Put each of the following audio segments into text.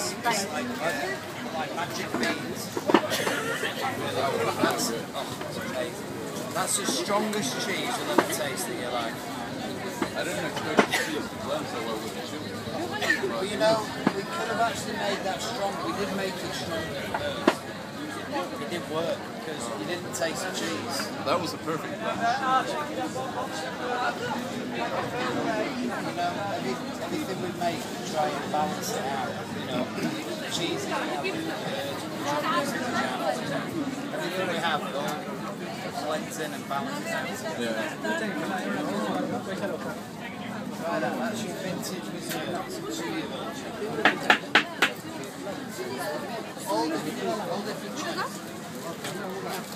It's like, like magic beans. That's, oh, that's the strongest cheese you'll ever taste in your life. I didn't expect the cheese to blend so well with the chili. Well, you know, we could have actually made that strong. We did make it stronger. It did work because you didn't taste the cheese. That was a perfect blend. You know, every, everything we make, we try and balance it out.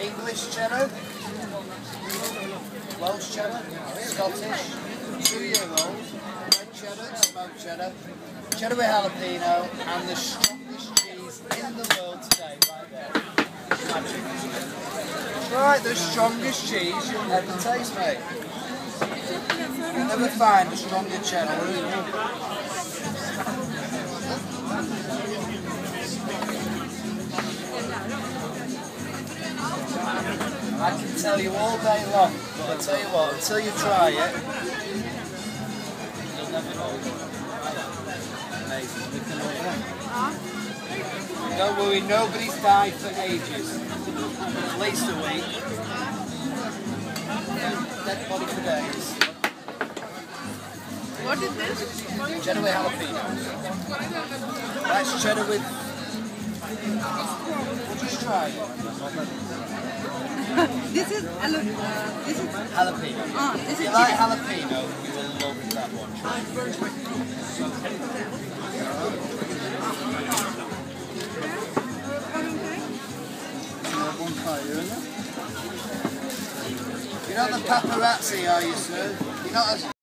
English cheddar, Welsh cheddar, Scottish, two year old, red cheddar, smoked cheddar, cheddar with jalapeno, and the strongest cheese in the world today, right there. Magic. Right, the strongest cheese you'll ever taste, mate. You'll never find a stronger cheddar. I can tell you all day long, but I tell you what, until you try it, you'll never know. Amazing. We can all- Don't worry, nobody's died for ages. At least a week. Dead body for days. What is this? Cheddar with jalapenos. That's cheddar with. We'll just try. This is uh, this is Jalapeno. ah this If is you like jalapeno, you will love that one. You're not the paparazzi, are you, sir? You're not as